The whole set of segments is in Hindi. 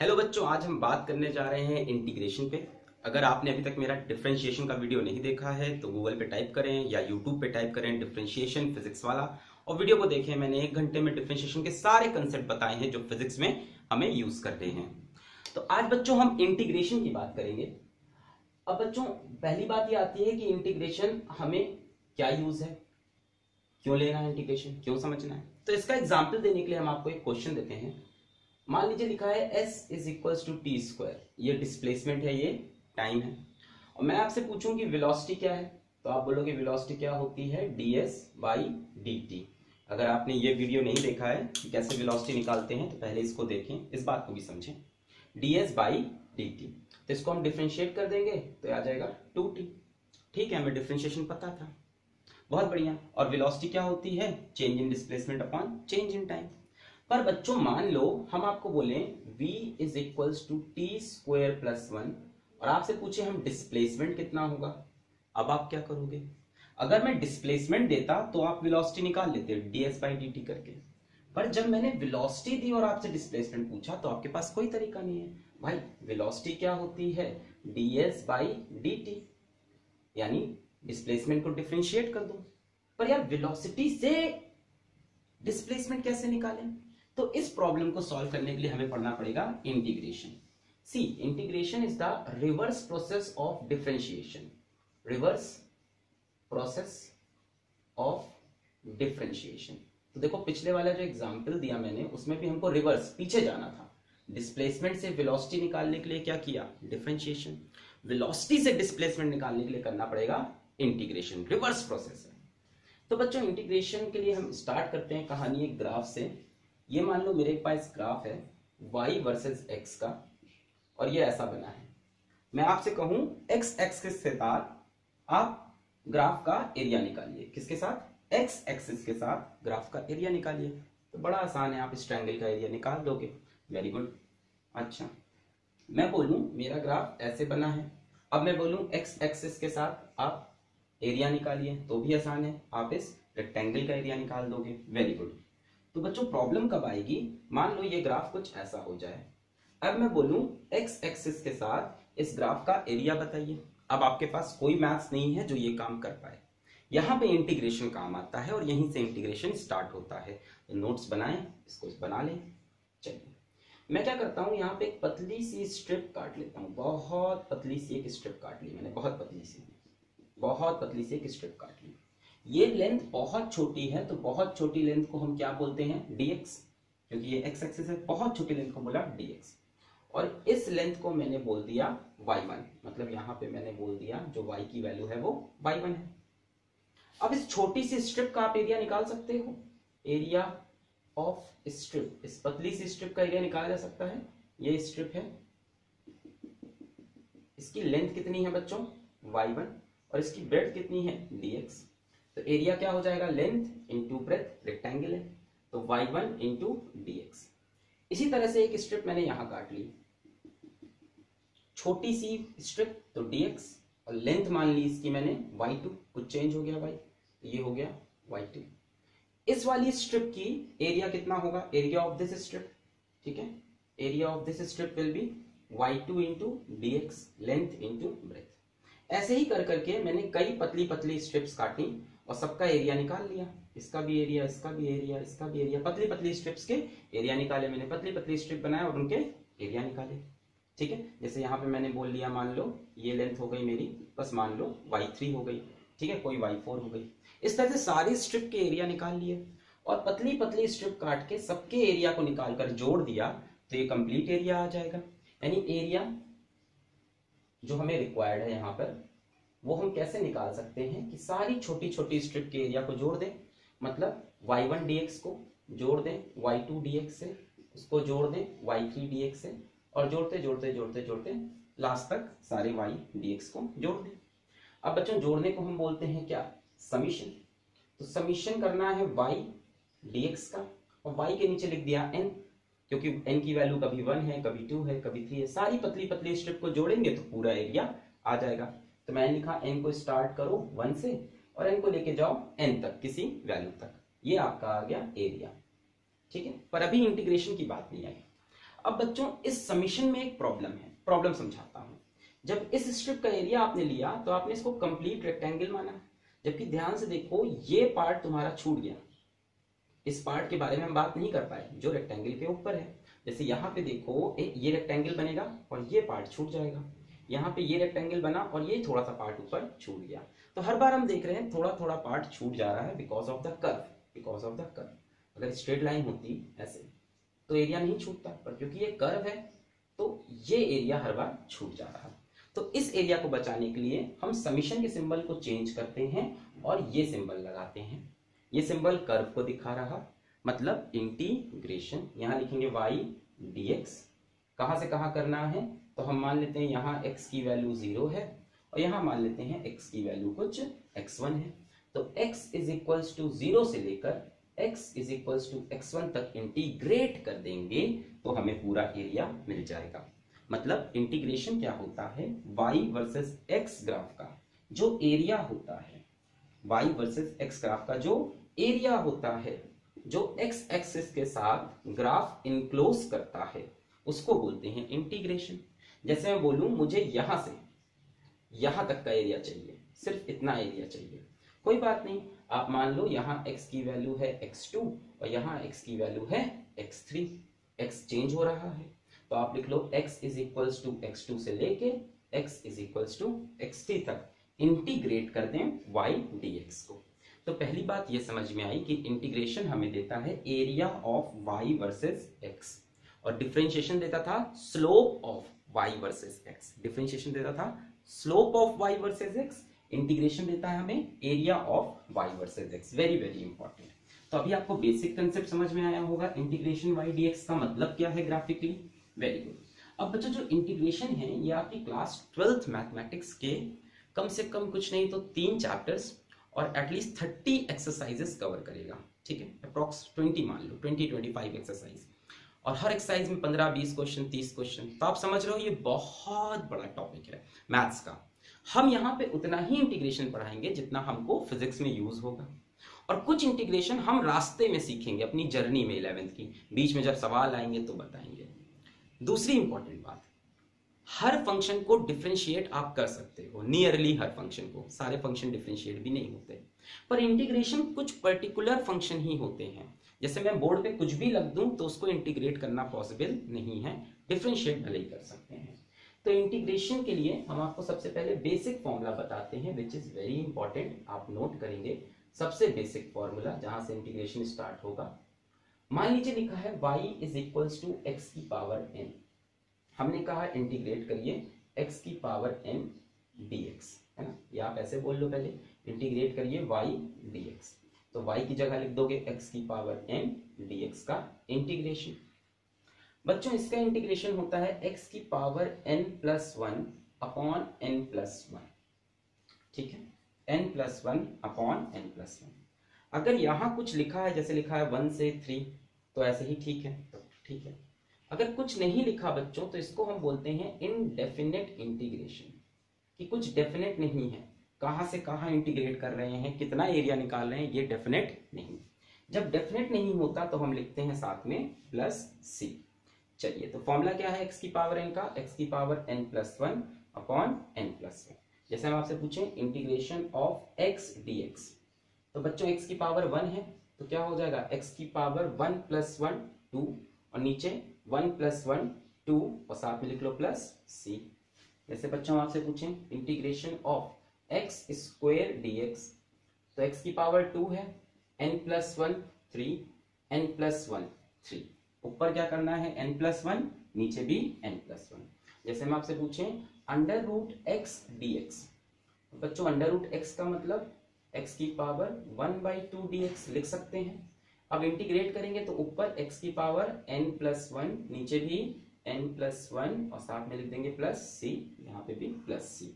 हेलो बच्चों, आज हम बात करने जा रहे हैं इंटीग्रेशन पे। अगर आपने अभी तक मेरा डिफरेंशिएशन का वीडियो नहीं देखा है तो गूगल पे टाइप करें या यूट्यूब पे टाइप करें डिफरेंशिएशन फिजिक्स वाला। और वीडियो को देखें, मैंने एक घंटे में डिफरेंशिएशन के सारे कंसेप्ट बताए हैं जो फिजिक्स में हमें यूज़ करते हैं। तो आज बच्चों हम इंटीग्रेशन की बात करेंगे। अब बच्चों, पहली बात ये आती है कि इंटीग्रेशन हमें क्या यूज़ है? क्यों लेना है इंटीग्रेशन क्यों समझना है? तो इसका एग्ज़ाम्पल देने के लिए हम आपको एक क्वेश्चन देते हैं। मान लीजिए लिखा है s is equal to t square ये डिस्प्लेसमेंट है, ये टाइम है। और मैं आपसे पूछूँ कि वेलोसिटी क्या है? तो आप बोलोगे वेलोसिटी क्या होती है? ds by dt. अगर आपने ये वीडियो नहीं देखा है कि कैसे वेलोसिटी निकालते हैं तो पहले इसको देखें, इस बात को भी समझें। ds by dt. तो इसको हम डिफ्रेंशिएट कर देंगे तो आ जाएगा टू टी ठीक है, हमें डिफ्रेंशिएशन पता था। बहुत बढ़िया। और वेलोसिटी क्या होती है? Change in displacement upon change in time पर बच्चों, मान लो, हम आपको बोले, v is equals to t square plus one और आपसे पूछे हम डिस्प्लेसमेंट कितना होगा? अब आप क्या करोगे? अगर मैं डिस्प्लेसमेंट देता तो आप वेलोसिटी निकाल लेते एस बाई डी टी करके। पर जब मैंने वेलोसिटी दी और आपसे डिस्प्लेसमेंट पूछा तो आपके पास कोई तरीका नहीं है। भाई वेलोसिटी क्या होती है? एस बाई डी टी यानी डिस्प्लेसमेंट को डिफ्रेंशिएट कर दो। पर यार वेलोसिटी से डिस्प्लेसमेंट कैसे निकालें? तो इस प्रॉब्लम को सॉल्व करने के लिए हमें पढ़ना पड़ेगा integration see integration is the reverse process of differentiation reverse process of differentiation तो देखो, पिछले वाला जो एग्जांपल दिया मैंने, उसमें भी हमको रिवर्स पीछे जाना था. डिस्प्लेसमेंट से वेलोसिटी निकालने के लिए क्या किया? डिफ्रेंशिएशन वेलोसिटी से डिस्प्लेसमेंट निकालने के लिए करना पड़ेगा इंटीग्रेशन रिवर्स प्रोसेस है. तो बच्चों इंटीग्रेशन के लिए हम स्टार्ट करते हैं कहानी एक ग्राफ से. ये मान लो मेरे पास ग्राफ है, y वर्सेस x का, और ये ऐसा बना है। मैं आपसे कहूँ, x एक्स के साथ आप ग्राफ का एरिया निकालिए। किसके साथ? x एक्सिस के साथ ग्राफ का एरिया निकालिए। तो बड़ा आसान है, आप इस ट्रायंगल का एरिया निकाल दोगे। वेरी गुड अच्छा। मैं बोलूँ, मेरा ग्राफ ऐसे बना है। अब मैं बोलूँ, x एक्सिस के साथ आप एरिया निकालिए तो भी आसान है। आप इस रेक्टेंगल का एरिया निकाल दोगे। वेरी गुड तो बच्चों प्रॉब्लम कब आएगी? मान लो ये ग्राफ कुछ ऐसा हो जाए। अब मैं बोलूँ एक्स एक्सिस के साथ इस ग्राफ का एरिया बताइए। अब आपके पास कोई मैथ्स नहीं है जो ये काम कर पाए। यहाँ पे इंटीग्रेशन काम आता है और यहीं से इंटीग्रेशन स्टार्ट होता है। तो नोट्स बनाएँ, इसको बना लें। चलिए। मैं क्या करता हूँ, यहाँ पे एक पतली सी स्ट्रिप काट लेता हूँ। बहुत पतली सी एक स्ट्रिप काट ली मैंने, बहुत पतली सी। बहुत पतली सी एक स्ट्रिप काट ली। ये लेंथ बहुत छोटी है तो बहुत छोटी लेंथ को हम क्या बोलते हैं? Dx क्योंकि ये x एक्सिस है, बहुत छोटी लेंथ को बोला dx और इस लेंथ को मैंने बोल दिया y1 मतलब यहाँ पे मैंने बोल दिया जो y की वैल्यू है वो y1 है। अब इस छोटी सी स्ट्रिप का आप एरिया निकाल सकते हो। एरिया ऑफ़ स्ट्रिप इस पतली सी स्ट्रिप का एरिया निकाला जा सकता है। ये स्ट्रिप है। इसकी लेंथ कितनी है बच्चों? Y1 और इसकी ब्रेड कितनी है? Dx तो एरिया क्या हो जाएगा? लेंथ इंटू ब्रेथ रेक्टेंगल है। तो वाई वन इंटू डी इसी तरह से एक स्ट्रिप मैंने यहाँ काट ली। छोटी सी स्ट्रिप तो डी एक्स और लेंथ मान ली इसकी मैंने वाई टू कुछ चेंज हो गया भाई। तो ये हो गया वाई टू इस वाली स्ट्रिप की एरिया कितना होगा? एरिया ऑफ़ दिस स्ट्रिप ठीक है? Area of this strip will be y two into d x length into breadth ऐसे ही कर करके मैंने कई पतली पतली स्ट्रिप्स काटी। और सबका एरिया निकाल लिया। इसका भी एरिया इसका भी एरिया इसका भी एरिया पतली पतली स्ट्रिप्स के एरिया निकाले मैंने। पतली पतली स्ट्रिप बनाए और उनके एरिया निकाले। ठीक है? जैसे यहाँ पे मैंने बोल लिया मान लो, ये लेंथ हो गई मेरी, बस मान लो वाई थ्री हो गई। ठीक है? कोई वाई फोर हो गई। इस तरह से सारी स्ट्रिप के एरिया निकाल लिए और पतली पतली स्ट्रिप काट के सबके एरिया को निकाल कर जोड़ दिया तो ये कंप्लीट एरिया आ जाएगा। यानी एरिया जो हमें रिक्वायर्ड है यहाँ पर वो हम कैसे निकाल सकते हैं कि सारी छोटी छोटी स्ट्रिप के एरिया को जोड़ दें? मतलब y1 वन को जोड़ दें y2 टू से, उसको जोड़ दें y3 थ्री से, और जोड़ते जोड़ते जोड़ते जोड़ते लास्ट तक सारे y dx को जोड़ दें। अब बच्चों, जोड़ने को हम बोलते हैं क्या? समीशन तो समीशन करना है y dx का, और y के नीचे लिख दिया n, क्योंकि n की वैल्यू कभी वन है, कभी टू है, कभी थ्री है, सारी पतली पतली स्ट्रिप को जोड़ेंगे तो पूरा एरिया आ जाएगा। तो मैंने लिखा एन को स्टार्ट करो वन से और एन को लेके जाओ एन तक, किसी वैल्यू तक। ये आपका आ गया एरिया ठीक है? पर अभी इंटीग्रेशन की बात नहीं आई। अब बच्चों, इस समीशन में एक प्रॉब्लम है। प्रॉब्लम समझाता हूँ। जब इस स्ट्रिप का एरिया आपने लिया तो आपने इसको कंप्लीट रेक्टेंगल माना। जबकि ध्यान से देखो, ये पार्ट तुम्हारा छूट गया। इस पार्ट के बारे में हम बात नहीं कर पाए, जो रेक्टेंगल के ऊपर है। जैसे यहाँ पे देखो ये रेक्टेंगल बनेगा और ये पार्ट छूट जाएगा। यहाँ पे ये रेक्टेंगल बना और ये थोड़ा सा पार्ट ऊपर छूट गया। तो हर बार हम देख रहे हैं थोड़ा थोड़ा पार्ट छूट जा रहा है because of the curve because of the curve अगर स्ट्रेट लाइन होती ऐसे तो एरिया नहीं छूटता, पर क्योंकि ये कर्व है तो ये एरिया हर बार छूट जा रहा है। तो इस एरिया को बचाने के लिए हम समीशन के सिंबल को चेंज करते हैं और ये सिंबल लगाते हैं। ये सिंबल कर्व को दिखा रहा मतलब इंटीग्रेशन यहाँ लिखेंगे y dx कहाँ से कहाँ करना है? तो हम मान लेते हैं यहाँ x की वैल्यू ज़ीरो है और यहाँ मान लेते हैं x की वैल्यू कुछ x1 है। तो x is equals to zero से लेकर x is equals to x तक इंटीग्रेट कर देंगे तो हमें पूरा एरिया मिल जाएगा। मतलब इंटीग्रेशन क्या होता है? y वर्सेस x ग्राफ का जो एरिया होता है। y वर्सेस x ग्राफ का जो एरिया होता है, जो x एक्सिस के साथ ग्राफ इनक्लोज करता है। उसको बोलते हैं इंटीग्रेशन जैसे मैं बोलूँ, मुझे यहाँ से, यहाँ तक का एरिया चाहिए। सिर्फ़ इतना एरिया चाहिए। कोई बात नहीं, आप मान लो यहाँ x की वैल्यू है x2 और यहाँ x की वैल्यू है x3 x चेंज हो रहा है। तो आप लिख लो x is equals to x से लेके x is equals to x तक। इंटीग्रेट कर दें y dx को। तो पहली बात ये समझ में आई कि इंटीग्रेशन हमें देता है area of y versus x और डिफरेंशिएशन देता था slope of y versus x differentiation देता था slope of y versus x integration देता है हमें area of y versus x. Very very important तो अभी आपको बेसिक कंसेप्ट समझ में आया होगा. इंटीग्रेशन y dx का मतलब क्या है ग्राफिकली वेरी गुड अब बच्चों, जो इंटीग्रेशन है, ये आपकी क्लास ट्वेल्थ मैथमेटिक्स के कम से कम कुछ नहीं तो तीन चैप्टर्स और एटलीस्ट थर्टी एक्सरसाइजेस कवर करेगा. ठीक है? अप्रॉक्स ट्वेंटी मान लो ट्वेंटी ट्वेंटी फाइव एक्सरसाइज और हर एक्सरसाइज में पंद्रह, बीस क्वेश्चन तीस क्वेश्चन तो आप समझ रहे हो, ये बहुत बड़ा टॉपिक है मैथ्स का। हम यहाँ पे उतना ही इंटीग्रेशन पढ़ाएँगे जितना हमको फिजिक्स में यूज़ होगा। और कुछ इंटीग्रेशन हम रास्ते में सीखेंगे अपनी जर्नी में इलेवेंथ की। बीच में जब सवाल आएँगे तो बताएँगे। दूसरी इंपॉर्टेंट बात, हर फ़ंक्शन को डिफ्रेंशिएट आप कर सकते हो। नियरली हर फ़ंक्शन को। सारे फ़ंक्शन डिफ्रेंशिएट भी नहीं होते। पर इंटीग्रेशन कुछ पर्टिकुलर फ़ंक्शन ही होते हैं। जैसे मैं बोर्ड पे कुछ भी लग दूँ तो उसको इंटीग्रेट करना पॉसिबल नहीं है। डिफ्रेंशिएट भले ही कर सकते हैं। तो इंटीग्रेशन के लिए हम आपको सबसे पहले बेसिक फॉर्मूला बताते हैं विच इज़ वेरी इंपॉर्टेंट आप नोट करेंगे सबसे बेसिक फॉर्मूला जहाँ से इंटीग्रेशन स्टार्ट होगा। मान लीजिए लिखा है y is equals to x की पावर n हमने कहा इंटीग्रेट करिए x की पावर n dx, है ना? या आप ऐसे बोल लो पहले। इंटीग्रेट करिए y dx तो y की जगह लिख दोगे x की पावर n dx का इंटीग्रेशन बच्चों, इसका इंटीग्रेशन होता है x की power n plus one upon n plus one ठीक है? n plus one upon n plus one अगर यहाँ कुछ लिखा है, जैसे लिखा है वन से थ्री तो ऐसे ही ठीक है। तो ठीक है? अगर कुछ नहीं लिखा बच्चों तो इसको हम बोलते हैं इनडेफिनेट इंटीग्रेशन कि कुछ डेफिनेट नहीं है। कहाँ से कहाँ इंटीग्रेट कर रहे हैं, कितना एरिया निकाल रहे हैं, ये डेफिनेट नहीं। जब डेफिनेट नहीं होता तो हम लिखते हैं साथ में प्लस सी चलिए तो फॉर्मूला क्या है एक्स की पावर एन का? एक्स की power n plus one upon n plus one जैसे हम आपसे पूछें integration of x d x तो बच्चों एक्स की पावर वन है तो क्या हो जाएगा? एक्स की power one plus one two और नीचे वन प्लस वन टू और साथ में लिख लो प्लस सी जैसे बच्चों आपसे पूछें integration of x square d x तो एक्स की पावर टू है n plus one three n plus one three ऊपर क्या करना है एन प्लस वन नीचे भी एन प्लस वन जैसे हम आपसे पूछें under root x d x बच्चों अंडर रूट एक्स का मतलब एक्स की power one by two d x लिख सकते हैं। अब इंटीग्रेट करेंगे तो ऊपर एक्स की पावर एन प्लस वन नीचे भी एन प्लस वन और साथ में लिख देंगे प्लस सी यहाँ पे भी प्लस सी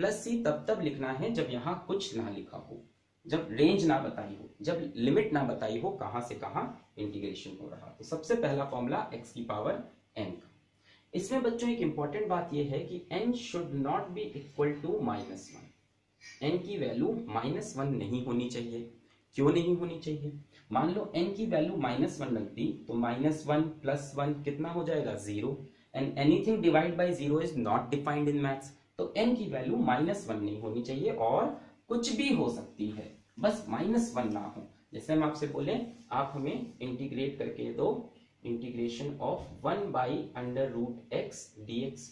प्लस सी तब तब लिखना है जब यहाँ कुछ ना लिखा हो, जब रेंज ना बताई हो, जब लिमिट ना बताई हो, कहाँ से कहाँ इंटीग्रेशन हो रहा तो सबसे पहला फॉर्मूला एक्स की पावर एन का। इसमें बच्चों एक इंपॉर्टेंट बात यह है कि n should not be equal to minus one n की वैल्यू माइनस वन नहीं होनी चाहिए। क्यों नहीं होनी चाहिए? मान लो एन की वैल्यू माइनस वन दी तो माइनस वन प्लस वन कितना हो जाएगा? Zero and anything divide by zero is not defined in maths तो n की वैल्यू माइनस वन नहीं होनी चाहिए और कुछ भी हो सकती है। बस माइनस वन ना हो। जैसे हम आपसे बोले, आप हमें इंटीग्रेट करके दो integration of one by under root x d x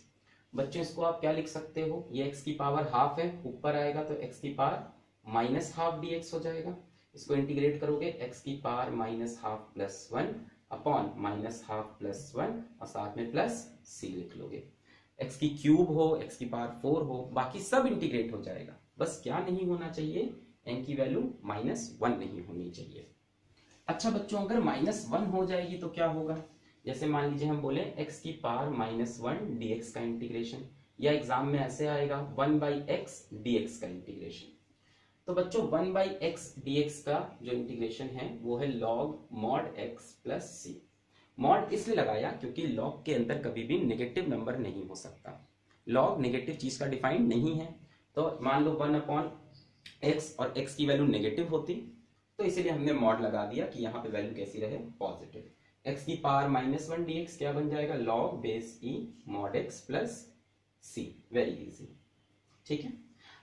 बच्चों, इसको आप क्या लिख सकते हो? ये एक्स की पावर हाफ़ है, ऊपर आएगा तो एक्स की power minus half d x हो जाएगा। इसको इंटीग्रेट करोगे एक्स की power minus half plus one upon minus half plus one और साथ में प्लस सी लिख लोगे। एक्स की क्यूब हो एक्स की पावर फोर हो, बाकी सब इंटीग्रेट हो जाएगा। बस क्या नहीं होना चाहिए? एन की वैल्यू माइनस वन नहीं होनी चाहिए। अच्छा बच्चों, अगर माइनस वन हो जाएगी तो क्या होगा? जैसे मान लीजिए हम बोले एक्स की पावर माइनस वन डी का इंटीग्रेशन या एग्ज़ाम में ऐसे आएगा वन बाई एक्स डी का इंटीग्रेशन तो बच्चों वन बाई एक्स डी का जो इंटीग्रेशन है, वो है log mod x plus c mod इसलिए लगाया क्योंकि लॉग के अंदर कभी भी नेगेटिव नंबर नहीं हो सकता। लॉग नेगेटिव चीज़ का डिफाइंड नहीं है। तो मान लो वन अपॉन एक्स और एक्स की वैल्यू नेगेटिव होती। तो इसीलिए हमने मॉड लगा दिया कि यहाँ पे वैल्यू कैसी रहे? पॉजिटिव एक्स की power minus one d x क्या बन जाएगा? Log base e mod x plus c very easy ठीक है?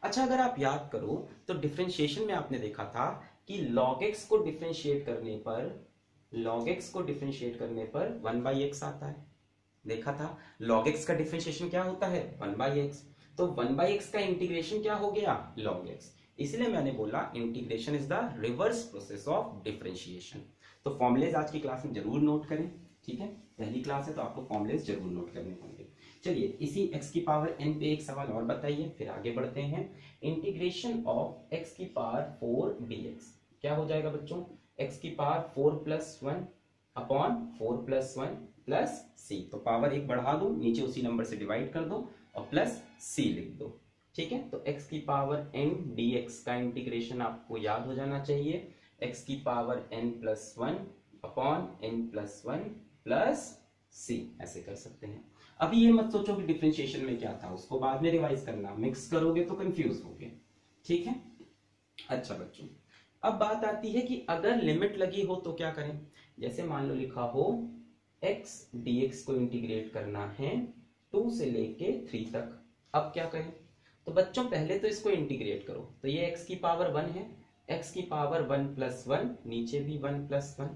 अच्छा अगर आप याद करो तो डिफ्रेंशिएशन में आपने देखा था कि लॉग एक्स को डिफ्रेंशिएट करने पर लॉग एक्स को डिफ्रेंशिएट करने पर वन बाई एक्स आता है। देखा था लॉग एक्स का डिफ्रेंशिएशन क्या होता है? वन बाई एक्स तो वन बाई एक्स का इंटीग्रेशन क्या हो गया? लॉग एक्स इसलिए मैंने बोला integration is the reverse process of differentiation तो फॉर्मुलेज आज की क्लास में ज़रूर नोट करें, ठीक है? पहली क्लास है तो आपको फॉर्मुलेज ज़रूर नोट करने होंगे। चलिए, इसी x की पावर n पे एक सवाल और बताइए, फिर आगे बढ़ते हैं। इंटीग्रेशन ऑफ़ x की पावर फोर dx क्या हो जाएगा बच्चों? X की power four plus one upon four plus one plus c तो पावर एक बढ़ा दो, नीचे उसी नंबर से डिवाइड कर दो और प्लस सी लिख दो। ठीक है? तो x की पावर n dx का इंटीग्रेशन आपको याद हो जाना चाहिए। X की power n plus one upon n plus one plus c ऐसे कर सकते हैं। अभी ये मत सोचो कि डिफ्रेंशिएशन में क्या था। उसको बाद में रिवाइज करना। मिक्स करोगे तो कंफ्यूज होगे। ठीक है? अच्छा बच्चों अब बात आती है कि अगर लिमिट लगी हो तो क्या करें? जैसे मान लो लिखा हो, x dx को इंटीग्रेट करना है टू से लेके थ्री तक। अब क्या करें? तो बच्चों, पहले तो इसको इंटीग्रेट करो। तो ये x की पावर वन है। x की पावर वन प्लस वन नीचे भी वन प्लस वन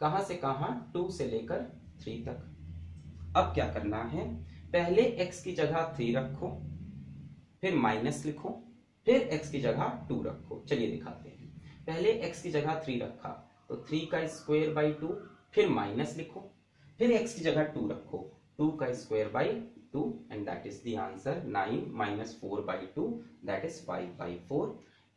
कहाँ से कहा? टू से लेकर थ्री तक। अब क्या करना है? पहले x की जगह थ्री रखो, फिर माइनस लिखो, फिर x की जगह टू रखो। चलिए दिखाते पहले x की जगह थ्री रखा। तो थ्री का स्क्वायर बाई टू फिर माइनस लिखो। फिर x की जगह टू रखो। टू का square by 2 and that is the answer. 9 minus 4 by 2 that is 5 by 4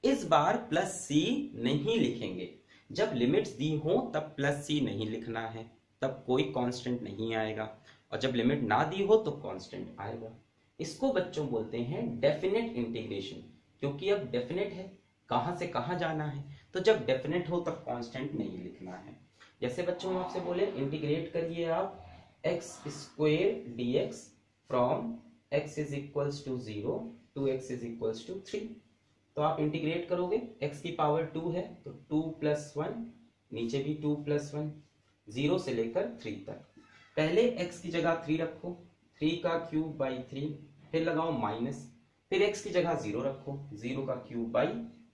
इस बार प्लस सी नहीं लिखेंगे। जब लिमिट्स दी हो, तब प्लस सी नहीं लिखना है। तब कोई कांस्टेंट नहीं आएगा। और जब लिमिट ना दी हो तो कांस्टेंट आएगा। इसको बच्चों बोलते हैं डेफिनेट इंटीग्रेशन क्योंकि अब डेफिनेट है। कहाँ से कहाँ जाना है? तो जब डेफिनेट हो तब कांस्टेंट नहीं लिखना है। जैसे बच्चों हम आपसे बोले इंटीग्रेट करिए आप x square d x from x is equals to zero to x is equals to three तो आप इंटीग्रेट करोगे, x की पावर टू है तो टू प्लस वन नीचे भी टू प्लस वन ज़ीरो से लेकर थ्री तक। पहले x की जगह थ्री रखो थ्री का क्यूब बाई थ्री फिर लगाओ माइनस फिर x की जगह ज़ीरो रखो ज़ीरो का क्यूब बाई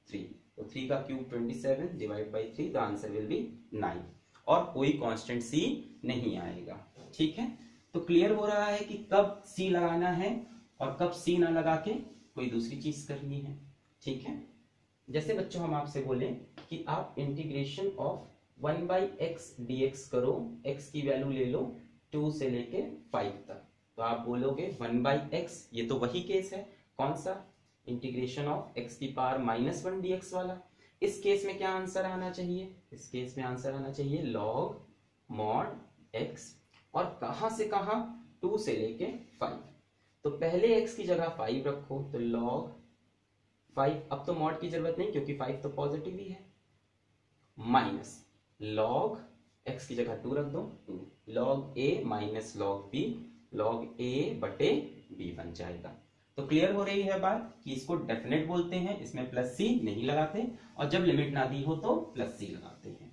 थ्री तो थ्री का cube twenty seven divide by three the answer will be nine और कोई कांस्टेंट सी नहीं आएगा। ठीक है? तो क्लियर हो रहा है कि कब सी लगाना है और कब सी ना लगा के कोई दूसरी चीज़ करनी है। ठीक है? जैसे बच्चों, हम आपसे बोले कि आप integration of one by x d करो एक्स की वैल्यू ले लो टू से लेके फाइव तक। तो आप बोलोगे वन बाई एक्स ये तो वही केस है। कौन सा? इंटीग्रेशन ऑफ़ एक्स की पावर माइनस वन डी वाला। इस केस में क्या आंसर आना चाहिए? इस केस में आंसर आना चाहिए लॉग मॉड एक्स और कहाँ से कहा? टू से लेके फाइव तो पहले एक्स की जगह फाइव रखो तो लॉग फाइव अब तो मॉड की ज़रूरत नहीं, क्योंकि फाइव तो पॉजिटिव ही है। माइनस लॉग एक्स की जगह टू रख दो। Two log a minus log b log a बटे बी बन जाएगा। तो क्लियर हो रही है बात कि इसको डेफिनेट बोलते हैं, इसमें प्लस सी नहीं लगाते और जब लिमिट ना दी हो तो प्लस सी लगाते हैं।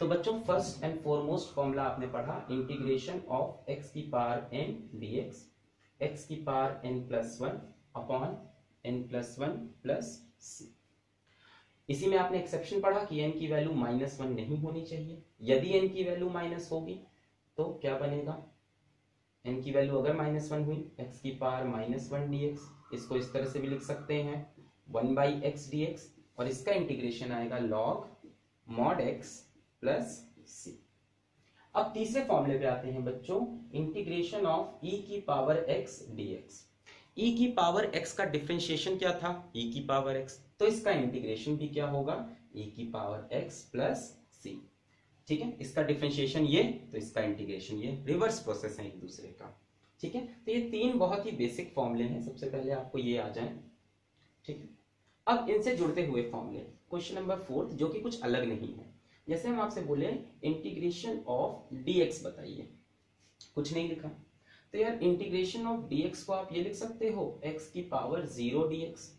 तो बच्चों फ़र्स्ट एंड फॉरमोस्ट फॉर्मूला आपने पढ़ा इंटीग्रेशन ऑफ़ एक्स की power n d x x की power n plus one upon n plus one plus c इसी में आपने एक्सेप्शन पढ़ा कि एन की वैल्यू माइनस वन नहीं होनी चाहिए। यदि एन की वैल्यू माइनस होगी तो क्या बनेगा? एन की वैल्यू अगर माइनस वन हुई एक्स की power minus one d x इसको इस तरह से भी लिख सकते हैं। One by x d x और इसका इंटीग्रेशन आएगा log mod x plus c अब तीसरे फॉर्मूले पे आते हैं बच्चों इंटीग्रेशन ऑफ़ ई की power x d x e की पावर एक्स का डिफ्रेंशिएशन क्या था? ई e की पावर एक्स तो इसका इंटीग्रेशन भी क्या होगा? ई e की पावर एक्स प्लस सी ठीक है? इसका डिफ्रेंशिएशन ये तो इसका इंटीग्रेशन ये रिवर्स प्रोसेस है एक दूसरे का। ठीक है? तो ये तीन बहुत ही बेसिक फॉर्मूले हैं। सबसे पहले आपको ये आ जाए। ठीक है? अब इनसे जुड़ते हुए फॉर्मूले क्वेश्चन नंबर फोर्थ जो कि कुछ अलग नहीं है। जैसे हम आपसे बोले इंटीग्रेशन ऑफ़ डीएक्स बताइए। कुछ नहीं लिखा। तो यार इंटीग्रेशन ऑफ़ डीएक्स को आप ये लिख सकते हो एक्स की पावर ज़ीरो डीएक्स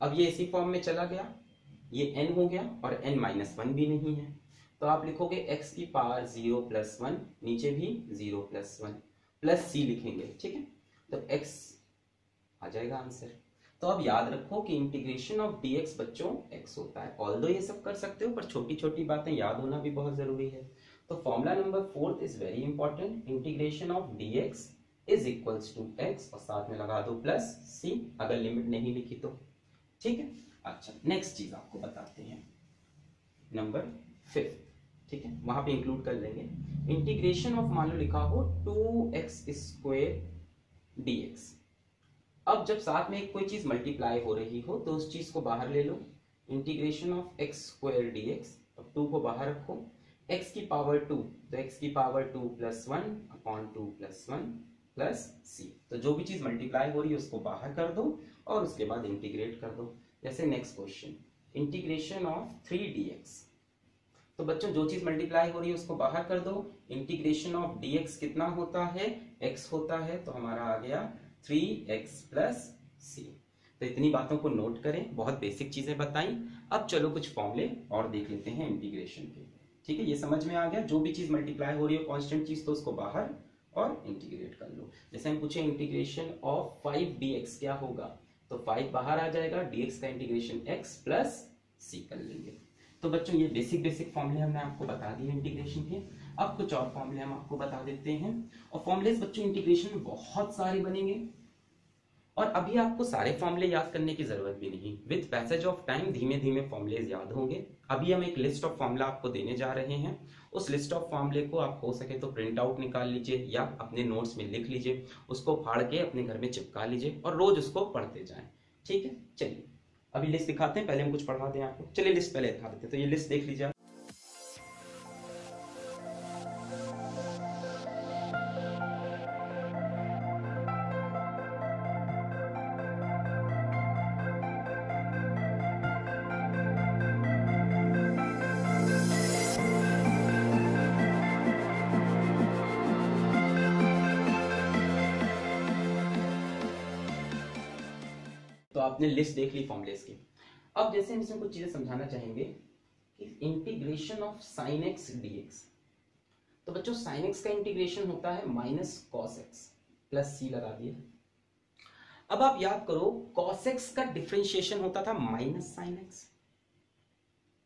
अब ये इसी फॉर्म में चला गया। ये एन हो गया और एन माइनस वन भी नहीं है। तो आप लिखोगे एक्स की पावर ज़ीरो प्लस वन, नीचे भी zero plus one, plus c लिखेंगे, ठीक है? तो एक्स आ जाएगा आंसर। तो अब याद रखो कि इंटीग्रेशन ऑफ़ डीएक्स बच्चों एक्स होता है। ऑल ये सब कर सकते हो, पर छोटी छोटी बातें याद होना भी बहुत ज़रूरी है। तो formula number fourth is very important integration of dx is equals to x और साथ में लगा दो प्लस सी अगर लिमिट नहीं लिखी तो। ठीक है? अच्छा नेक्स्ट चीज़ आपको बताते हैं। नंबर फिफ्थ ठीक है? वहाँ पे इंक्लूड कर लेंगे इंटीग्रेशन ऑफ़ मान लो लिखा हो two x square d x अब जब साथ में कोई चीज़ मल्टीप्लाई हो रही हो तो उस चीज़ को बाहर ले लो। Integration of x square d x अब टू को बाहर रखो। एक्स की पावर टू तो एक्स की power two plus one upon two plus one plus c तो जो भी चीज़ मल्टीप्लाई हो रही है, उसको बाहर कर दो और उसके बाद इंटीग्रेट कर दो। जैसे next question integration of three d x तो बच्चों, जो चीज़ मल्टीप्लाई हो रही है, उसको बाहर कर दो। इंटीग्रेशन ऑफ़ एक्स कितना होता है? एक्स होता है तो हमारा आ गया थ्री एक्स प्लस सी तो इतनी बातों को नोट करें, बहुत बेसिक चीज़ें बताई। अब चलो कुछ फॉर्मूले और देख लेते हैं इंटीग्रेशन के। ठीक है, ये समझ में आ गया। जो भी चीज़ मल्टीप्लाई हो रही है कॉन्स्टेंट चीज़ तो उसको बाहर और इंटीग्रेट कर लो। जैसे हम पूछे integration of five d x क्या होगा तो फाइव बाहर आ जाएगा एक्स का इंटीग्रेशन एक्स प्लस सी कर लेंगे। तो बच्चों, ये बेसिक बेसिक फॉर्मूले हमने आपको बता दिए इंटीग्रेशन के। अब कुछ और फॉर्मूले हम आपको बता देते हैं। और फॉर्मूले बच्चों इंटीग्रेशन में बहुत सारे बनेंगे। और अभी आपको सारे फॉर्मूले याद करने की ज़रूरत भी नहीं। विद पैसेज ऑफ़ टाइम धीमे धीमे फॉर्मूले याद होंगे। अभी हम एक लिस्ट ऑफ़ फॉर्मूला आपको देने जा रहे हैं। उस लिस्ट ऑफ़ फॉर्मूले को आप हो सके तो प्रिंट आउट निकाल लीजिए या अपने नोट्स में लिख लीजिए। उसको फाड़ के अपने घर में चिपका लीजिए और रोज उसको पढ़ते जाए। ठीक है? चलिए। अभी लिस्ट दिखाते हैं, पहले हम कुछ पढ़वा दें आपको। चलिए लिस्ट पहले दिखा देते हैं। तो ये लिस्ट देख लीजिए आपने लिस्ट देख ली फॉर्मुलेस की। अब जैसे हम इसमें कुछ चीज़ें समझाना चाहेंगे कि integration of sine x dx तो बच्चों साइन एक्स का इंटीग्रेशन होता है minus cos x plus c लगा दिए अब आप याद करो कॉस एक्स का डिफ्रेंशिएशन होता था माइनस साइन एक्स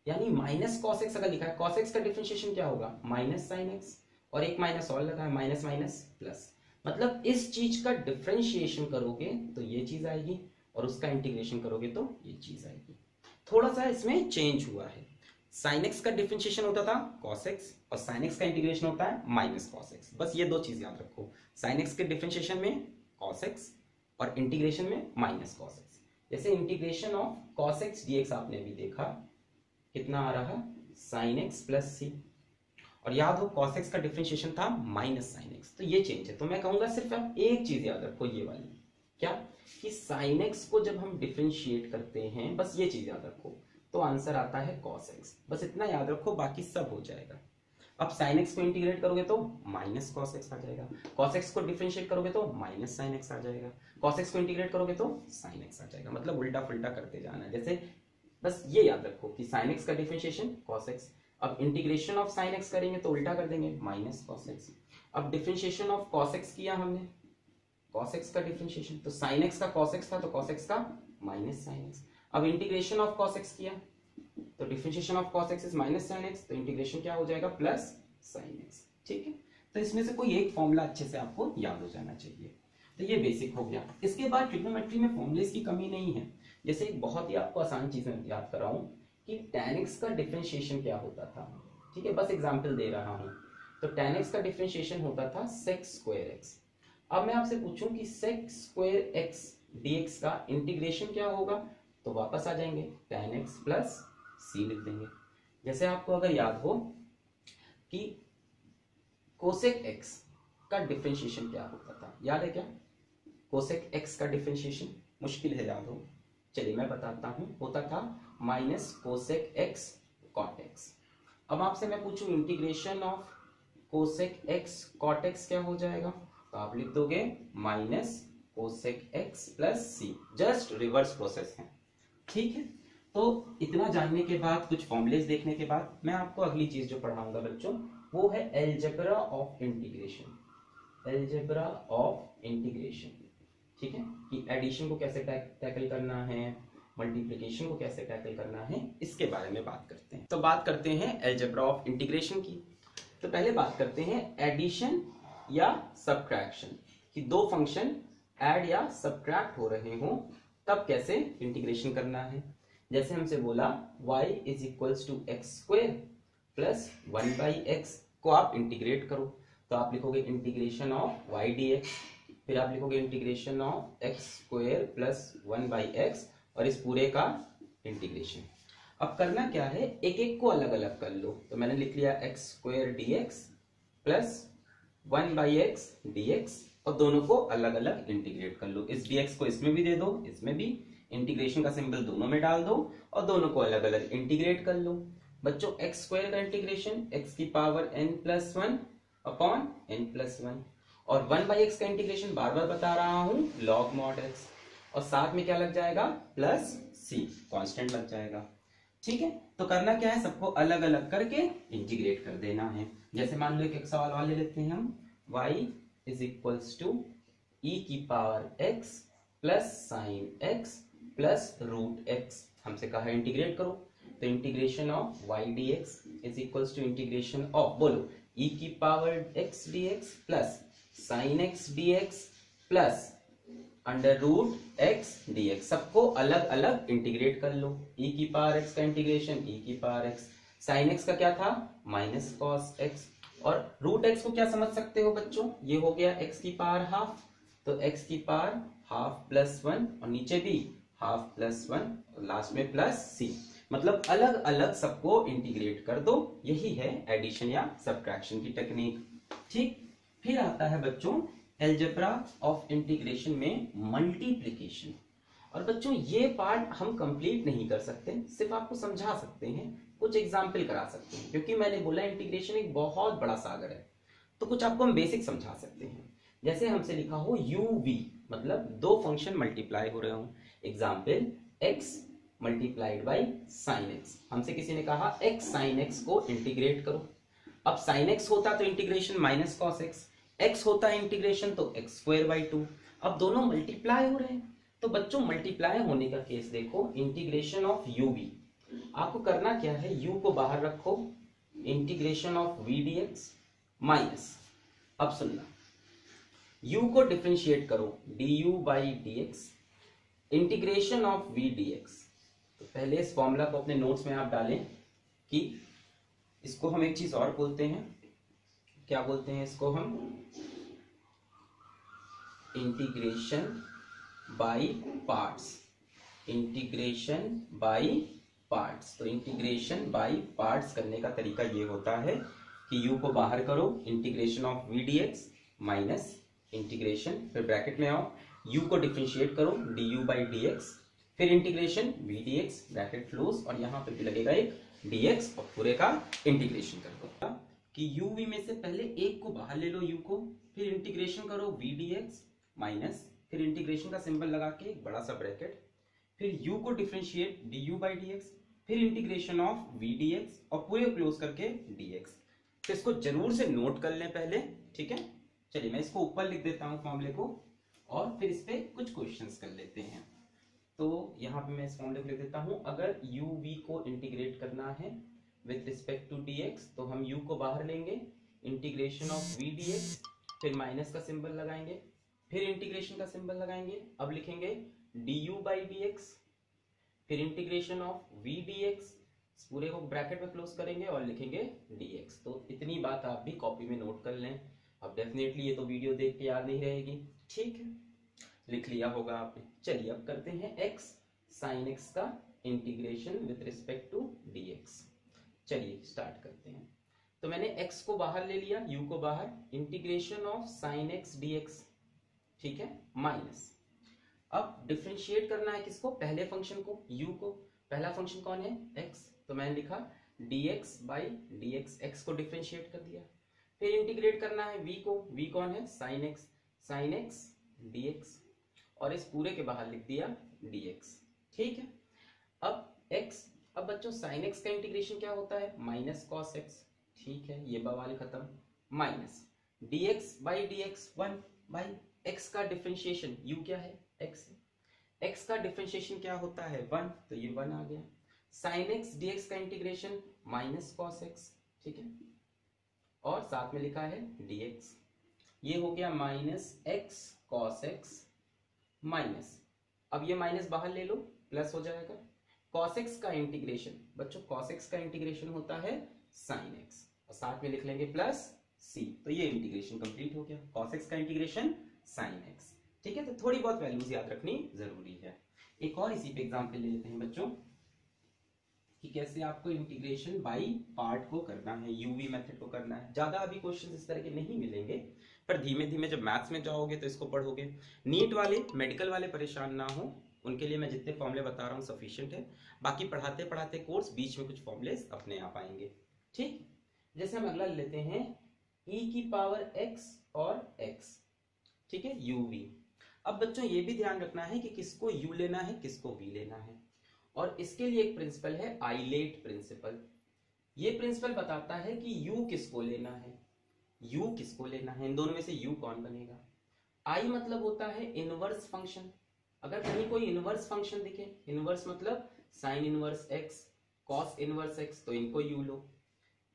यानी माइनस कॉस एक्स अगर लिखा है कॉस एक्स का डिफ्रेंशिएशन क्या होगा? माइनस साइन एक्स और एक माइनस और लगा है माइनस माइनस प्लस मतलब इस चीज़ का डिफ्रेंशिएशन करोगे तो ये चीज़ आएगी। और उसका इंटीग्रेशन करोगे तो ये चीज़ आएगी। थोड़ा सा इसमें चेंज हुआ है। साइन एक्स का डिफ्रेंशिएशन होता था कॉस एक्स और साइन एक्स का इंटीग्रेशन होता है माइनस कॉस एक्स बस ये दो चीज़ याद रखो। साइन एक्स के डिफ्रेंशिएशन में कॉस एक्स और इंटीग्रेशन में माइनस कॉस एक्स जैसे integration of cos x dx आपने अभी देखा, कितना आ रहा? साइन एक्स प्लस सी और याद हो कॉस एक्स का डिफ्रेंशिएशन था माइनस साइन एक्स तो ये चेंज है। तो मैं कहूँगा सिर्फ़ आप एक चीज़ याद रखो, ये वाली। क्या? कि साइन एक्स को जब हम डिफ्रेंशिएट करते हैं, बस ये चीज़ याद रखो तो आंसर आता है कॉस एक्स बस इतना याद रखो, बाकी सब हो जाएगा। अब साइन एक्स को इंटीग्रेट करोगे तो माइनस कॉस एक्स आ जाएगा। कॉस एक्स को डिफ्रेंशिएट करोगे तो माइनस साइन एक्स आ जाएगा। कॉस एक्स को इंटीग्रेट करोगे तो साइन एक्स आ जाएगा। मतलब उल्टा फुल्टा करते जाना है। जैसे, बस ये याद रखो कि साइन एक्स का डिफ्रेंशिएशन कॉस एक्स अब इंटीग्रेशन ऑफ़ साइन एक्स करेंगे तो उल्टा कर देंगे माइनस कॉस एक्स अब डिफ्रेंशिएशन ऑफ़ कॉस एक्स किया हमने कॉस एक्स का डिफ्रेंशिएशन तो साइन एक्स का कॉस एक्स था तो कॉस एक्स का माइनस साइन एक्स अब इंटीग्रेशन ऑफ़ कॉस एक्स किया तो differentiation of cos x is minus sine x तो इंटीग्रेशन क्या हो जाएगा? प्लस साइन एक्स ठीक है? तो इसमें से कोई एक फॉर्मूला अच्छे से आपको याद हो जाना चाहिए। तो ये बेसिक हो गया। इसके बाद ट्रिग्नोमेट्री में फॉर्मुलेस की कमी नहीं है। जैसे एक बहुत ही आपको आसान चीज़ मैं याद कर रहा हूँ कि tan x का डिफ्रेंशिएशन क्या होता था। ठीक है? बस एग्ज़ाम्पल दे रहा हूँ। तो tan x का डिफ्रेंशिएशन होता था सेक्स स्क्वायर एक्स अब मैं आपसे पूछूँ कि सेक्स स्क्वायर एक्स dx का इंटीग्रेशन क्या होगा? तो वापस आ जाएँगे, tan x प्लस सी लिख देंगे। जैसे आपको अगर याद हो कि कोसेक एक्स का डिफ्रेंशिएशन क्या होता था? याद है क्या? कोसेक एक्स का डिफ्रेंशिएशन मुश्किल है याद हो। चलिए मैं बताता हूँ, होता था minus cosec x cot x अब आपसे मैं पूछूँ integration of cosec x cot x क्या हो जाएगा? तो आप लिख दोगे minus cosec x plus c just reverse process है। ठीक है? तो इतना जानने के बाद, कुछ फॉर्मुलेस देखने के बाद, मैं आपको अगली चीज़ जो पढ़ाऊँगा बच्चों, वो है algebra of integration algebra of integration ठीक है? कि एडिशन को कैसे टैकल करना है मल्टीप्लिकेशन को कैसे टैकल करना है, इसके बारे में बात करते हैं। तो बात करते हैं एल्जेब्रा ऑफ़ इंटीग्रेशन की। तो पहले बात करते हैं एडिशन या सब्ट्रैक्शन कि दो फ़ंक्शन ऐड या सब्ट्रैक्ट हो रहे हो, तब कैसे इंटीग्रेशन करना है? जैसे हमसे बोला, y is equals to x square plus one by x को आप इंटीग्रेट करो। तो आप लिखोगे इंटीग्रेशन ऑफ़ डी एक्स फिर आप लिखोगे integration of x square plus one by x और इस पूरे का इंटीग्रेशन अब करना क्या है? एक एक को अलग अलग कर लो। तो मैंने लिख लिया x square d x plus one by x d x और दोनों को अलग अलग इंटीग्रेट कर लो। इस डी एक्स को इसमें भी दे दो, इसमें भी। इंटीग्रेशन का सिंबल दोनों में डाल दो, और दोनों को अलग अलग इंटीग्रेट कर लो। बच्चों, एक्स स्क्वायर का इंटीग्रेशन, एक्स की power n plus one upon n plus one. और वन बाई एक्स का इंटीग्रेशन बार बार बता रहा हूँ लॉग मॉड एक्स और साथ में क्या लग जाएगा? प्लस सी, कांस्टेंट लग जाएगा। ठीक है? तो करना क्या है? सबको अलग अलग करके इंटीग्रेट कर देना है। जैसे मान लो एक सवाल और ले लेते हैं हम। Y is equals to e की power x plus sine x plus root x हमसे कहा इंटीग्रेट करो। तो integration of y d x is equals to integration of बोलो ई e की power x d x plus sine x d x plus under root x d x सबको अलग अलग इंटीग्रेट कर लो। ई e की पावर एक्स का इंटीग्रेशन ई e की पावर एक्स साइन एक्स का क्या था? माइनस कॉस एक्स और रूट एक्स को क्या समझ सकते हो बच्चों? ये हो गया एक्स की पावर हाफ़ तो एक्स की पावर हाफ़ प्लस वन और नीचे भी हाफ़ प्लस वन लास्ट में प्लस सी मतलब अलग अलग सबको इंटीग्रेट कर दो। यही है एडिशन या सब्ट्रैक्शन की टेक्निक ठीक? फिर आता है बच्चों एल्जेब्रा ऑफ़ इंटीग्रेशन में मल्टीप्लीकेशन और बच्चों, ये पार्ट हम कंप्लीट नहीं कर सकते, सिर्फ़ आपको समझा सकते हैं, कुछ एग्ज़ाम्पल करा सकते हैं। क्योंकि मैंने बोला इंटीग्रेशन एक बहुत बड़ा सागर है तो कुछ आपको हम बेसिक समझा सकते हैं। जैसे हमसे लिखा हो यू वी मतलब दो फ़ंक्शन मल्टीप्लाई हो रहे हो। Example x multiplied by sine x हमसे किसी ने कहा, x साइन एक्स को इंटीग्रेट करो। अब साइन एक्स होता तो integration minus cos x x होता है इंटीग्रेशन तो एक्स स्क्वायर बाई टू अब दोनों मल्टीप्लाई हो रहे हैं। तो बच्चों मल्टीप्लाई होने का केस देखो। इंटीग्रेशन ऑफ़ यू बी आपको करना क्या है? U को बाहर रखो। Integration of v d x minus अब सुनना। U को डिफ्रेंशिएट करो। D u by d x integration of v d x तो पहले इस फॉर्मूला को अपने नोट्स में आप डालें कि इसको हम एक चीज़ और बोलते हैं। क्या बोलते हैं इसको हम? Integration by parts integration by parts तो इंटीग्रेशन बाय पार्ट्स करने का तरीका ये होता है कि u को बाहर करो integration of v d x minus integration फिर ब्रैकेट में आओ, u को डिफ्रेंशिएट करो d u by d x फिर integration v d x bracket close और यहाँ पर भी लगेगा एक डी एक्स और पूरे का इंटीग्रेशन कर दो। कि यू वी में से पहले एक को बाहर ले लो यू को, फिर इंटीग्रेशन करो वी डी एक्स माइनस फिर इंटीग्रेशन का सिंबल लगा के एक बड़ा सा ब्रैकेट फिर u को differentiate d u by d x फिर integration of v d x और पूरे क्लोज करके डी एक्स तो इसको ज़रूर से नोट कर लें पहले, ठीक है? चलिए मैं इसको ऊपर लिख देता हूँ फॉर्मूले को और फिर इस पर कुछ क्वेश्चन कर लेते हैं। तो यहाँ पे मैं इस फॉर्मूले को लिख देता हूँ, अगर यू वी को इंटीग्रेट करना है with respect to d x तो हम यू को बाहर लेंगे integration of v d x फिर माइनस का सिंबल लगाएँगे, फिर इंटीग्रेशन का सिंबल लगाएँगे, अब लिखेंगे d u by d x फिर integration of v d x पूरे को ब्रैकेट में क्लोज करेंगे और लिखेंगे डी एक्स तो इतनी बात आप भी कॉपी में नोट कर लें। अब डेफिनेटली ये तो वीडियो देख के याद नहीं रहेगी। ठीक है। लिख लिया होगा आपने। चलिए अब करते हैं एक्स साइन एक्स का integration with respect to d x चलिए स्टार्ट करते हैं। तो मैंने x को बाहर ले लिया, u को बाहर integration of sine x d x ठीक है माइनस अब डिफ्रेंशिएट करना है किसको? पहले फ़ंक्शन को, u को। पहला फ़ंक्शन कौन है? x तो मैंने लिखा dx बाई डी एक्स को डिफ्रेंशिएट कर दिया। फिर इंटीग्रेट करना है v को। v कौन है? Sine x sine x dx और इस पूरे के बाहर लिख दिया dx ठीक है? अब x अब बच्चों साइन एक्स का इंटीग्रेशन क्या होता है? माइनस कॉस एक्स ठीक है, ये बवाल खत्म। Minus d x by d x one by x का डिफ्रेंशिएशन यू क्या है? x है। x का डिफ्रेंशिएशन क्या होता है? वन तो ये वन आ गया। साइन एक्स डी एक्स का इंटीग्रेशन माइनस कॉस एक्स ठीक है? और साथ में लिखा है dx ये हो गया minus x cos x minus अब ये माइनस बाहर ले लो प्लस हो जाएगा। कॉस एक्स का इंटीग्रेशन बच्चों कॉस एक्स का इंटीग्रेशन होता है साइन एक्स और साथ में लिख लेंगे प्लस सी तो ये इंटीग्रेशन कंप्लीट हो गया। कॉस एक्स का इंटीग्रेशन साइन एक्स ठीक है तो थोड़ी बहुत वैल्यूज़ याद रखनी ज़रूरी है। एक और इसी पे एग्ज़ाम्पल ले लेते हैं बच्चों, कि कैसे आपको इंटीग्रेशन बाई पार्ट को करना है यूवी मेथड को करना है। ज़्यादा अभी क्वेश्चन इस तरह के नहीं मिलेंगे, पर धीमे धीमे जब मैथ्स में जाओगे तो इसको पढ़ोगे। नीट वाले मेडिकल वाले परेशान ना हो। उनके लिए मैं जितने फॉर्मुले बता रहा हूँ सफिशियंट है। बाकी पढ़ाते पढ़ाते कोर्स बीच में कुछ फॉर्मुले अपने आप आएँगे। ठीक? जैसे हम अगला लेते हैं ई e की पावर एक्स और एक्स ठीक है? यू वी अब बच्चों, ये भी ध्यान रखना है कि किसको यू लेना है, किसको वी लेना है। और इसके लिए एक प्रिंसिपल है आईलेट प्रिंसिपल ये प्रिंसिपल बताता है कि यू किसको लेना है। यू किसको लेना है? इन दोनों में से यू कौन बनेगा? आई मतलब होता है इनवर्स फ़ंक्शन अगर कहीं कोई इनवर्स फ़ंक्शन दिखे इनवर्स मतलब sine inverse x cos inverse x तो इनको यू लो।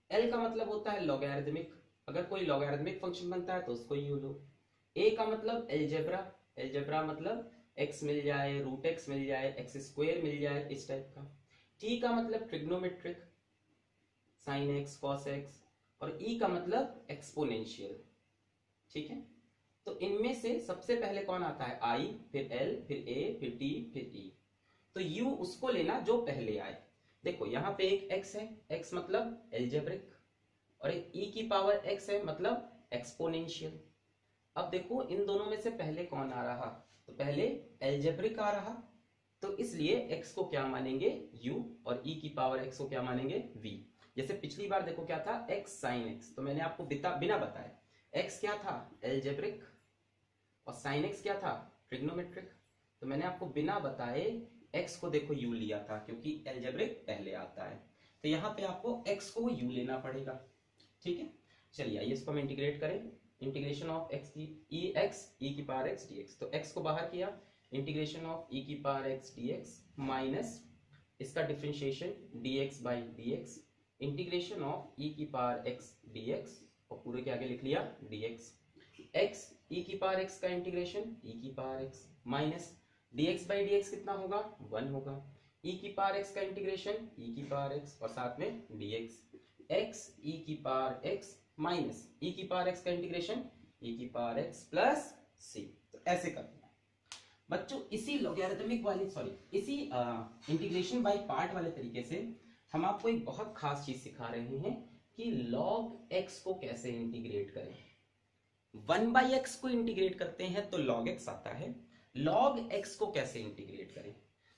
एल का मतलब होता है लॉगैरिथमिक अगर कोई लॉगैरिथमिक फ़ंक्शन बनता है तो उसको यू लो। ए का मतलब एलजेब्रा एलजेब्रा मतलब एक्स मिल जाए रूट एक्स मिल जाए एक्स स्क्वेयर मिल जाए इस टाइप का। टी का मतलब trigonometric sine x cos x और ई e का मतलब एक्सपोनेंशियल ठीक है? तो इनमें से सबसे पहले कौन आता है? आई फिर एल फिर ए फिर टी फिर ई e। तो यू उसको लेना जो पहले आए। देखो यहाँ पे एक एक्स है। एक्स मतलब एल्जेब्रिक और एक ई e की पावर एक्स है मतलब एक्सपोनेंशियल अब देखो इन दोनों में से पहले कौन आ रहा? तो पहले एल्जेब्रिक आ रहा। तो इसलिए x को क्या मानेंगे? U और e की पावर x को क्या मानेंगे? V जैसे पिछली बार देखो क्या था? X साइन x तो मैंने आपको बिता, बिना बताया x क्या था? एल्जेब्रिक और साइन x क्या था? ट्रिग्नोमेट्रिक तो मैंने आपको बिना बताए x को देखो u लिया था, क्योंकि एल्जेब्रिक पहले आता है। तो यहाँ पे आपको x को u लेना पड़ेगा। ठीक है? चलिए, आइए इसको हम इंटीग्रेट करें। इंटीग्रेशन ऑफ़ एक्स की ई एक्स ई की पावर एक्स डी एक्स तो एक्स को बाहर किया। इंटीग्रेशन ऑफ़ ई की power x d x minus इसका differentiation d x by d x integration of e की पावर एक्स डी एक्स और पूरे के आगे लिख लिया डी एक्स एक्स ई की पावर एक्स का इंटीग्रेशन ई की power x minus x by d कितना होगा? वन होगा। ई की पावर एक्स का इंटीग्रेशन ई की पावर एक्स और साथ में एक्स एक्स ई की पावर एक्स माइनस ई की पावर एक्स का इंटीग्रेशन ई की पावर एक्स प्लस सी तो ऐसे करना है बच्चों, इसी लॉगरिथमिक वाली सॉरी इसी इंटीग्रेशन बाय पार्ट वाले तरीके से हम आपको एक बहुत खास चीज़ सिखा रहे हैं कि लॉग एक्स को कैसे इंटीग्रेट करें। वन बाई एक्स को इंटीग्रेट करते हैं तो लॉग एक्स आता है। लॉग एक्स को कैसे इंटीग्रेट करें?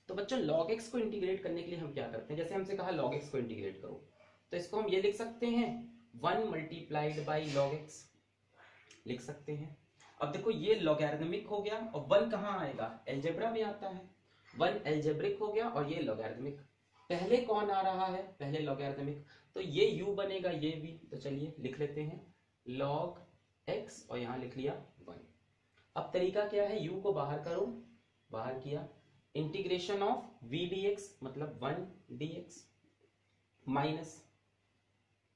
तो बच्चों लॉग एक्स को इंटीग्रेट करने के लिए हम क्या करते हैं? जैसे हमसे कहा लॉग एक्स को इंटीग्रेट करो तो इसको हम ये लिख सकते हैं, one multiplied by log x लिख सकते हैं। अब देखो, ये लॉगैरिथमिक हो गया, और वन कहाँ आएगा? एल्जेब्रा में आता है। वन एल्जेब्रिक हो गया, और ये लॉगैरिथमिक पहले कौन आ रहा है? पहले लॉगरिथमिक तो ये u बनेगा, ये भी तो चलिए, लिख लेते हैं। log x और यहाँ लिख लिया वन अब तरीका क्या है? U को बाहर करो, बाहर किया। इंटीग्रेशन ऑफ़ v dx मतलब वन dx माइनस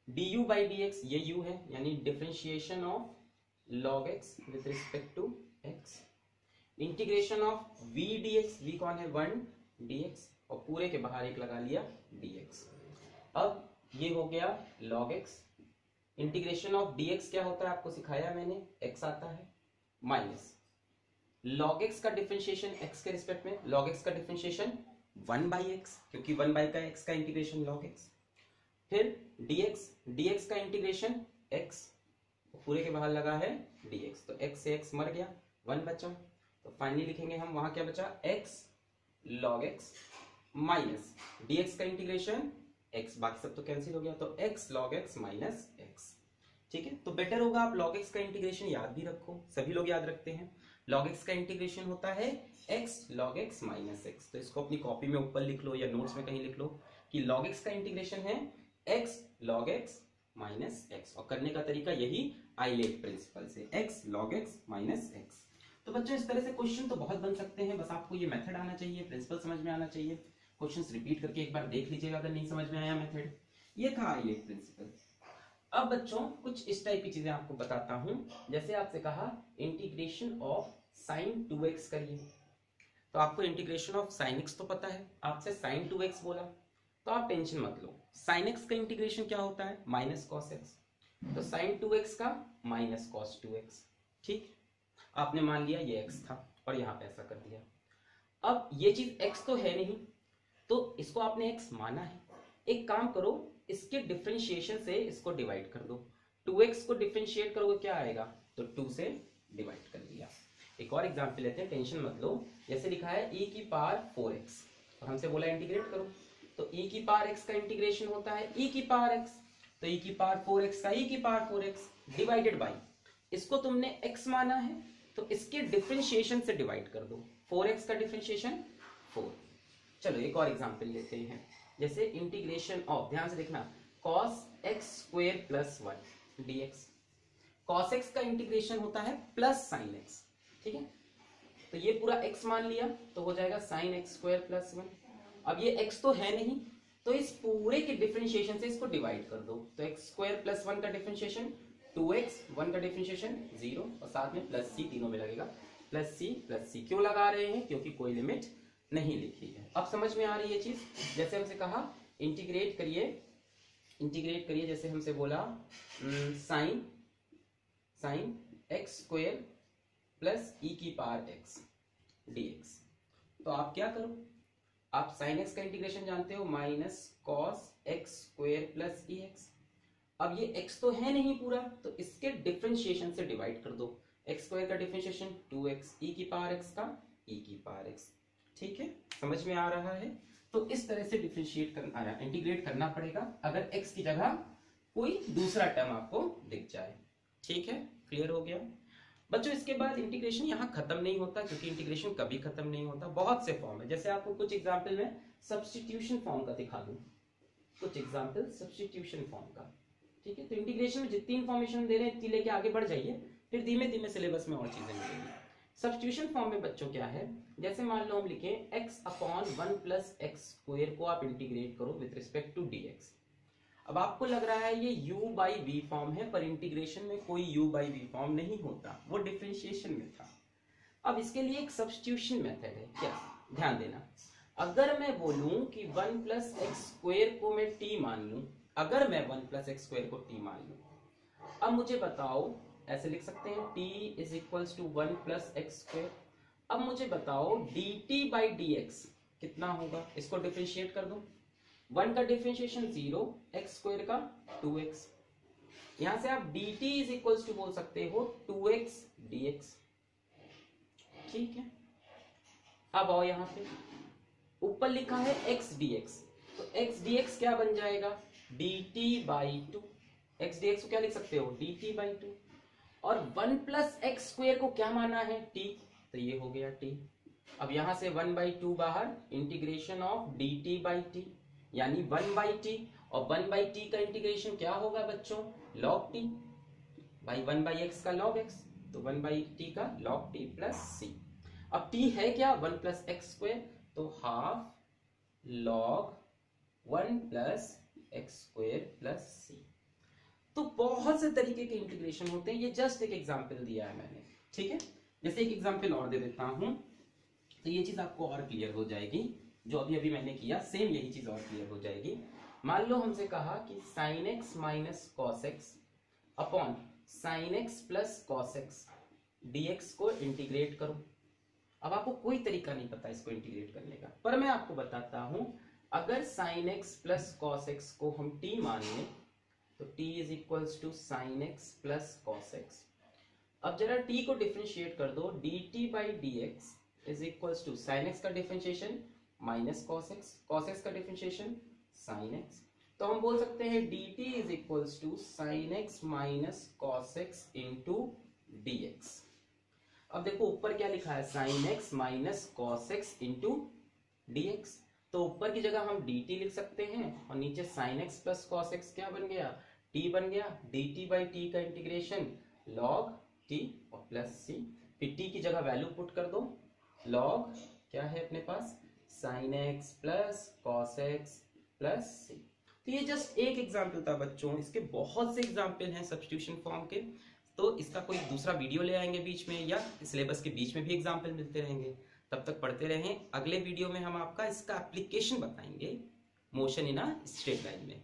du बाई डी एक्स ये u है, यानी differentiation of log x with respect to x integration of v dx, v कौन है? वन dx, और पूरे के बाहर एक लगा लिया dx अब ये हो गया log x integration of dx क्या होता है? आपको सिखाया मैंने। X आता है माइनस log x का डिफ्रेंशिएशन x के रिस्पेक्ट में। Log x का डिफ्रेंशिएशन वन बाई एक्स क्योंकि वन बाई का x का इंटीग्रेशन log x. फिर dx dx का इंटीग्रेशन x, पूरे के बाहर लगा है dx. तो x से x मर गया वन बचा। तो फाइनली लिखेंगे हम, वहाँ क्या बचा? X, log x minus dx का इंटीग्रेशन x, बाकी सब तो कैंसिल हो गया। तो x, log x माइनस ठीक है? तो बेटर होगा आप लॉग एक्स का इंटीग्रेशन याद भी रखो। सभी लोग याद रखते हैं। log x का इंटीग्रेशन होता है x log x minus x तो इसको अपनी कॉपी में ऊपर लिख लो या नोट्स में कहीं लिख लो कि log x का इंटीग्रेशन है x log x minus x और करने का तरीका यही आईलेट प्रिंसिपल से। X log x minus x तो बच्चों, इस तरह से क्वेश्चन तो बहुत बन सकते हैं। बस आपको ये मेथड आना चाहिए प्रिंसिपल समझ में आना चाहिए। क्वेश्चंस रिपीट करके एक बार देख लीजिएगा अगर नहीं समझ में आया मेथड ये था आईलेट प्रिंसिपल अब बच्चों, कुछ इस टाइप की चीज़ें आपको बताता हूँ। जैसे आपसे कहा integration of sine two x करिए। तो आपको इंटीग्रेशन ऑफ़ साइन एक्स तो पता है। आपसे साइन टू एक्स बोला। तो आप टेंशन मत लो। साइन एक्स का इंटीग्रेशन क्या होता है? माइनस कॉस एक्स तो साइन टू एक्स का माइनस कॉस टू एक्स ठीक? आपने मान लिया, ये एक्स था और यहाँ पे ऐसा कर दिया। अब ये चीज़ एक्स तो है नहीं। तो इसको आपने एक्स माना है। एक काम करो इसके डिफ्रेंशिएशन से इसको डिवाइड कर दो। टू एक्स को डिफ्रेंशिएट करोगे, क्या आएगा? तो टू से डिवाइड कर दिया एक और एग्ज़ाम्पल लेते हैं टेंशन मत लो। जैसे लिखा है e की पावर फोर एक्स और हमसे बोला इंटीग्रेट करो। तो e की पावर x का इंटीग्रेशन होता है e की पावर x तो e की पावर फोर एक्स का e की power four x divided by इसको तुमने x माना है तो इसके डिफ्रेंशिएशन से डिवाइड कर दो। फोर एक्स का डिफ्रेंशिएशन फोर चलो, एक और एग्जांपल लेते हैं। जैसे इंटीग्रेशन ऑफ़ ध्यान से देखना, cos x square plus one d x cos x का इंटीग्रेशन होता है प्लस साइन एक्स ठीक है? तो ये पूरा x मान लिया तो हो जाएगा sine x square plus one अब ये x तो है नहीं तो इस पूरे के डिफ्रेंशिएशन से इसको डिवाइड कर दो। तो एक्स स्क्वायर प्लस वन का डिफ्रेंशिएशन टू एक्स वन का डिफ्रेंशिएशन ज़ीरो और साथ में प्लस सी तीनों में लगेगा। प्लस सी प्लस सी क्यों लगा रहे हैं? क्योंकि कोई लिमिट नहीं लिखी है। अब समझ में आ रही है चीज़? जैसे हमसे कहा इंटीग्रेट करिए इंटीग्रेट करिए, जैसे हमसे बोला sine sine x square plus e की पावर एक्स डी तो आप क्या करो? आप साइन एक्स का इंटीग्रेशन जानते हो minus cos x square plus e x अब ये एक्स तो है नहीं पूरा तो इसके डिफ्रेंशिएशन से डिवाइड कर दो। एक्स स्क्वायर का डिफ्रेंशिएशन टू एक्स ई की पावर एक्स का ई e की पावर एक्स ठीक है? समझ में आ रहा है? तो इस तरह से डिफ्रेंशिएट करना इंटीग्रेट करना पड़ेगा अगर एक्स की जगह कोई दूसरा टर्म आपको दिख जाए। ठीक है? क्लियर हो गया? बच्चों, इसके बाद इंटीग्रेशन यहाँ खत्म नहीं होता क्योंकि इंटीग्रेशन कभी खत्म नहीं होता। बहुत से फॉर्म है। जैसे आपको कुछ एग्ज़ाम्पल में सब्सटीट्यूशन फॉर्म का दिखा दू। कुछ एग्ज़ाम्पल सब्सटीट्यूशन फॉर्म का। ठीक है? तो इंटीग्रेशन में जितनी इन्फॉर्मेशन दे रहे हैं, इतनी लेके आगे बढ़ जाइए। फिर धीमे धीमे सिलेबस में और चीज़ें मिलेंगी। सब्सटीट्यूशन फॉर्म में बच्चों क्या है? जैसे मान लो हम लिखे x upon one plus x square को आप इंटीग्रेट करो with respect to d x अब आपको लग रहा है ये u बाई वी फॉर्म है, पर इंटीग्रेशन में कोई u बाई वी फॉर्म नहीं होता। वो डिफ्रेंशिएशन में था। अब इसके लिए एक सब्सटीट्यूशन मेथड है। क्या? ध्यान देना। अगर मैं बोलूँ कि वन प्लस एक्स स्क्वेयर को मैं t मान लू, अगर मैं वन प्लस एक्स स्क्वेयर को t मान लू, अब मुझे बताओ ऐसे लिख सकते हैं, t is equals to one plus x square अब मुझे बताओ d t by d x कितना होगा? इसको डिफ्रेंशिएट कर दो। वन का डिफ्रेंशिएशन ज़ीरो एक्स स्क्वायर का टू एक्स यहाँ से आप d t is equal to बोल सकते हो टू एक्स डी एक्स ठीक है? अब आओ यहाँ पे। ऊपर लिखा है एक्स डी एक्स तो एक्स डी एक्स क्या बन जाएगा? D t by two x d x को क्या लिख सकते हो? डी टी बाई टू और वन प्लस एक्स स्क्वेयर को क्या माना है? टी। तो ये हो गया टी। अब यहाँ से वन बाई टू बाहर, integration of d t by t. यानी वन बाई टी और वन बाई टी का इंटीग्रेशन क्या होगा बच्चों? Log t. By one by x का लॉग एक्स तो वन बाई टी का लॉग टी प्लस सी। अब टी है क्या? वन प्लस एक्स स्क्वेयर तो half log one plus x square plus c. तो बहुत से तरीके के इंटीग्रेशन होते हैं। ये जस्ट एक एग्ज़ाम्पल दिया है मैंने, ठीक है? जैसे एक एग्ज़ाम्पल और दे देता हूँ। तो ये चीज़ आपको और क्लियर हो जाएगी। जो अभी अभी मैंने किया सेम यही चीज़ और क्लियर हो जाएगी। मान लो हमसे कहा कि sine x minus cos x upon sine x plus cos x d x को इंटीग्रेट करो। अब आपको कोई तरीका नहीं पता इसको इंटीग्रेट करने का। पर मैं आपको बताता हूँ, अगर sine x plus cos x को हम टी मान लें तो t is equals to sine x plus cos x अब जरा t को डिफ्रेंशिएट कर दो. D t by d x is equals to sine x का differentiation minus cos x cos x का डिफ्रेंशिएशन साइन एक्स तो हम बोल सकते हैं dt is equals to sine x minus cos x into d x अब देखो ऊपर क्या लिखा है? Sine x minus cos x into d x तो ऊपर की जगह हम डी टी लिख सकते हैं और नीचे sine x plus cos x क्या बन गया? T बन गया डी टी बाई टी का इंटीग्रेशन log t और प्लस सी फिर t की जगह वैल्यू पुट कर दो। Log क्या है अपने पास? Sine x plus cos x plus c तो ये जस्ट एक एग्ज़ाम्पल था बच्चों। इसके बहुत से एग्ज़ाम्पल हैं सब्सटीट्यूशन फॉर्म के। तो इसका कोई दूसरा वीडियो ले आएँगे बीच में, या सिलेबस के बीच में भी एग्ज़ाम्पल मिलते रहेंगे। तब तक पढ़ते रहें। अगले वीडियो में हम आपका इसका एप्लीकेशन बताएँगे। Motion in a straight line में।